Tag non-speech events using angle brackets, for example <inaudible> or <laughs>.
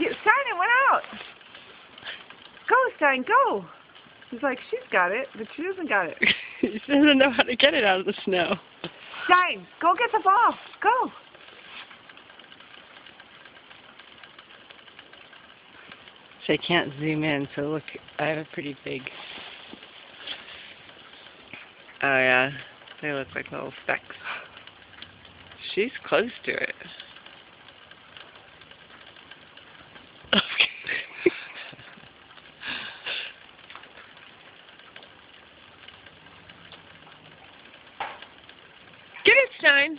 Get, Stein, it went out. Go, Stein, go. He's like, she's got it, but she doesn't got it. <laughs> he doesn't know how to get it out of the snow. Stein, go get the ball. Go. So I can't zoom in, so look, I have a pretty big... Oh yeah, they look like little specks. She's close to it. Stein.